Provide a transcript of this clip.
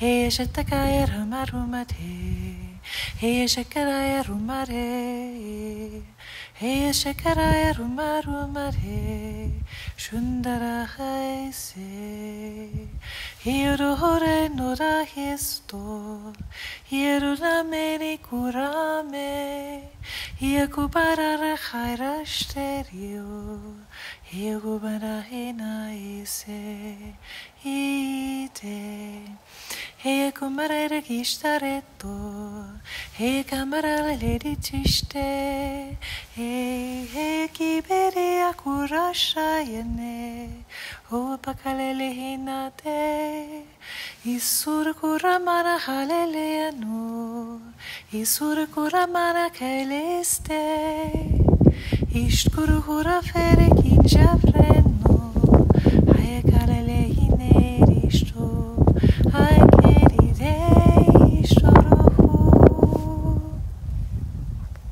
هي شتك يا رمار ومدهي هي شكرا يا رماري هي شكرا يا رمار وماري شندرا خيسي هي روهوري نورا هيستور هي رونا ميري كورامي هي كوبارا رخيرا شتريو he shetakae ramarumare. He shekarae rumare. He. Hiekubara hina ise. Ite. He he kamarale ledi tishte, he he kibere akurasha yene, o pakalele hinate, isur kuramara halele anu, isur kuramara Isto coro rafere ki çapre